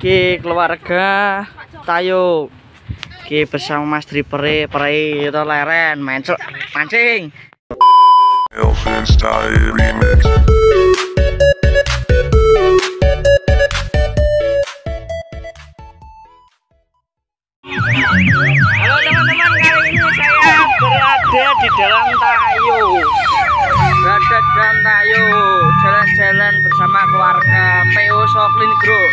Ki keluarga Tayo. Ki bersama Mas Dripere Pere itu leren mancing. Elfin Style Remix. Halo teman-teman kali ini saya berada di dalam Tayo. Berada di dalam Tayo. Jalan-jalan bersama keluarga PO Soklin Group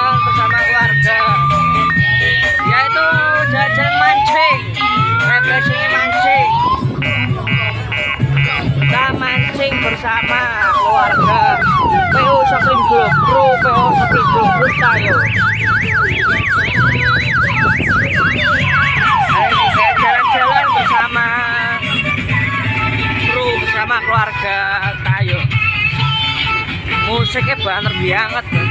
mancing bersama keluarga PO Shopping Group Kru PO Shopping Group Group saya jalan-jalan bersama kru bersama keluarga Tayo. Musiknya banget banget.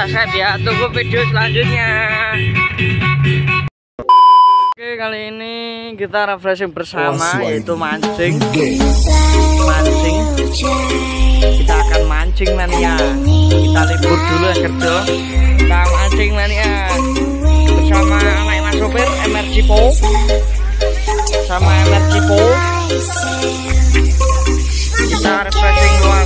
Subscribe ya. Tunggu video selanjutnya. Oke, kali ini kita refreshing bersama yaitu mancing. Mancing. Kita akan mancing mania. Kita libur dulu ya kerja. Kita mancing mania bersama anak Mas Sopir MRC Po sama MRC Po kita refreshing keluarga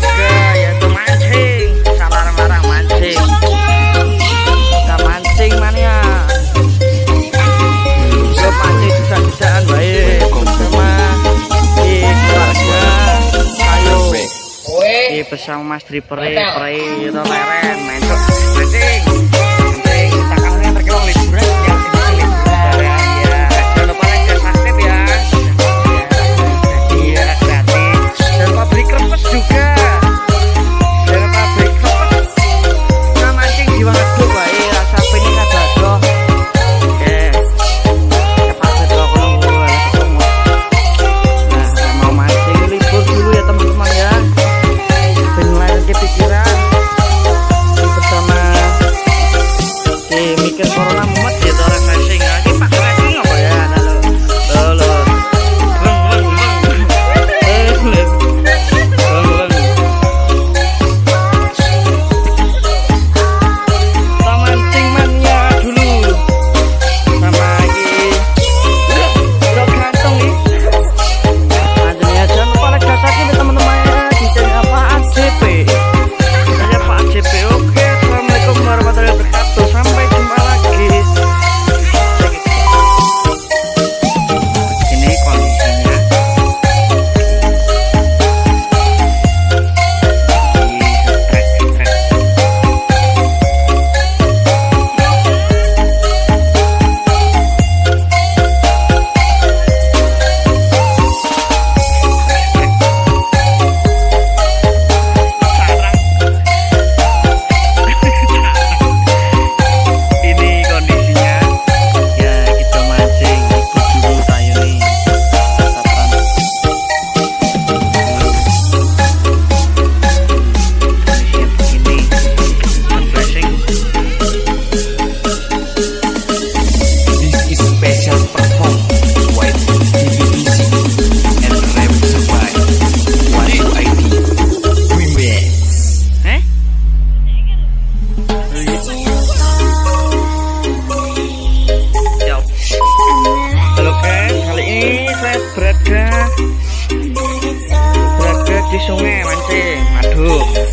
bersama Mas Dripere Pere itu leren main cok Take it. for berada di sungai mancing. Aduh, berada